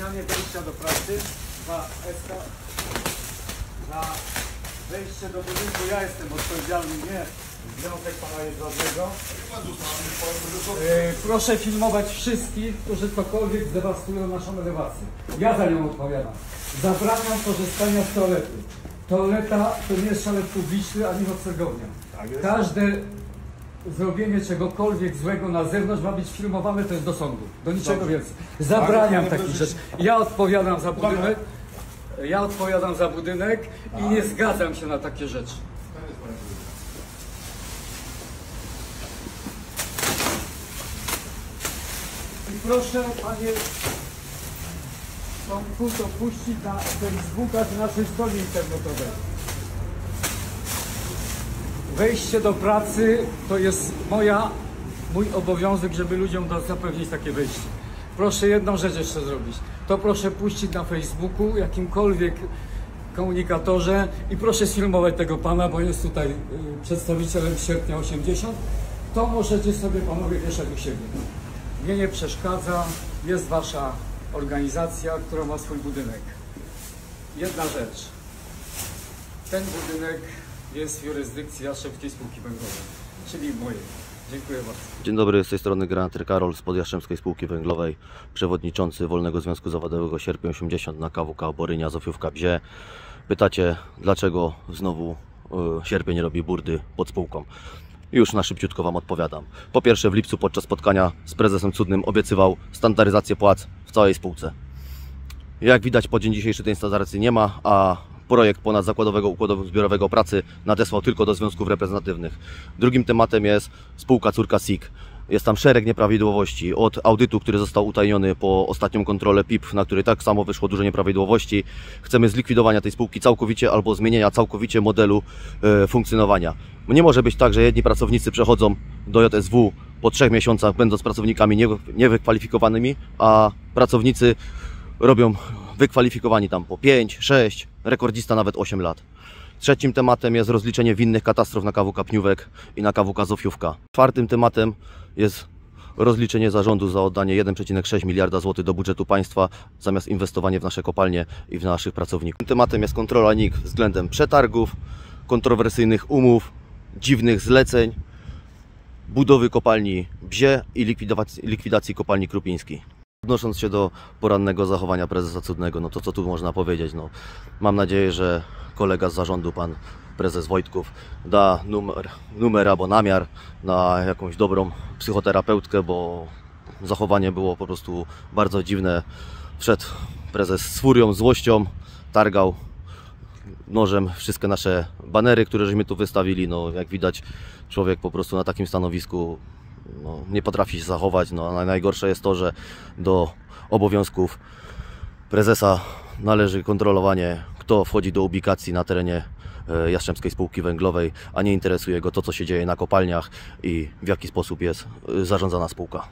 zmianie wejścia do pracy za za wejście do budynku. Ja jestem odpowiedzialny, nie Związek Pana Jedwabnego. E, Proszę filmować wszystkich, którzy cokolwiek zdewastują naszą elewację. Ja za nią odpowiadam. Zabraniam korzystania z toalety. Toaleta to nie jest szalet publiczny ani noclegownia. Każde zrobienie czegokolwiek złego na zewnątrz ma być filmowane, to jest do sądu. Do niczego więcej. Zabraniam takich rzeczy. Ja odpowiadam za budynek. Ja odpowiadam za budynek i nie zgadzam się na takie rzeczy. I proszę panie Tomku to puścić na Facebooka czy naszej stronie internetowej. Wejście do pracy to jest moja, mój obowiązek, żeby ludziom zapewnić takie wejście. Proszę jedną rzecz jeszcze zrobić. To proszę puścić na Facebooku, jakimkolwiek komunikatorze i proszę sfilmować tego pana, bo jest tutaj y, przedstawicielem sierpnia 80. To możecie sobie panowie wieszać u siebie. Mnie nie przeszkadza, jest wasza organizacja, która ma swój budynek. Jedna rzecz. Ten budynek jest w jurysdykcji Jastrzębskiej Spółki Węglowej, czyli mojej. Dziękuję bardzo. Dzień dobry, z tej strony Granater Karol z Podjaszczemskiej Spółki Węglowej, przewodniczący Wolnego Związku Zawodowego Sierpień 80 na KWK Borynia, Zofiówka Bzie. Pytacie, dlaczego znowu y, Sierpień robi burdy pod spółką? Już na szybciutko Wam odpowiadam. Po pierwsze, w lipcu podczas spotkania z prezesem Cudnym obiecywał standaryzację płac w całej spółce. Jak widać po dzień dzisiejszy tej standaryzacji nie ma, a projekt ponadzakładowego układu zbiorowego pracy nadesłał tylko do związków reprezentatywnych. Drugim tematem jest spółka córka SIG. Jest tam szereg nieprawidłowości. Od audytu, który został utajniony po ostatnią kontrolę PIP, na której tak samo wyszło dużo nieprawidłowości. Chcemy zlikwidowania tej spółki całkowicie albo zmienienia całkowicie modelu e, funkcjonowania. Nie może być tak, że jedni pracownicy przechodzą do JSW po trzech miesiącach, będąc pracownikami nie- niewykwalifikowanymi, a pracownicy robią wykwalifikowani tam po 5, 6, rekordzista nawet 8 lat. Trzecim tematem jest rozliczenie winnych katastrof na KWK Pniówek i na KWK Zofiówka. Czwartym tematem jest rozliczenie zarządu za oddanie 1,6 miliarda złotych do budżetu państwa zamiast inwestowanie w nasze kopalnie i w naszych pracowników. Tematem jest kontrola NIK względem przetargów, kontrowersyjnych umów, dziwnych zleceń, budowy kopalni Bzie i likwidacji, likwidacji kopalni Krupińskiej. Odnosząc się do porannego zachowania prezesa Cudnego, no to co tu można powiedzieć? No, mam nadzieję, że kolega z zarządu, pan prezes Wojtków, da numer, numer albo namiar na jakąś dobrą psychoterapeutkę, bo zachowanie było po prostu bardzo dziwne. Wszedł prezes z furią, złością, targał nożem wszystkie nasze banery, które żeśmy tu wystawili. No, jak widać, człowiek po prostu na takim stanowisku no, nie potrafi się zachować. No, najgorsze jest to, że do obowiązków prezesa należy kontrolowanie, kto wchodzi do ubikacji na terenie e, Jastrzębskiej Spółki Węglowej, a nie interesuje go to, co się dzieje na kopalniach i w jaki sposób jest e, zarządzana spółka.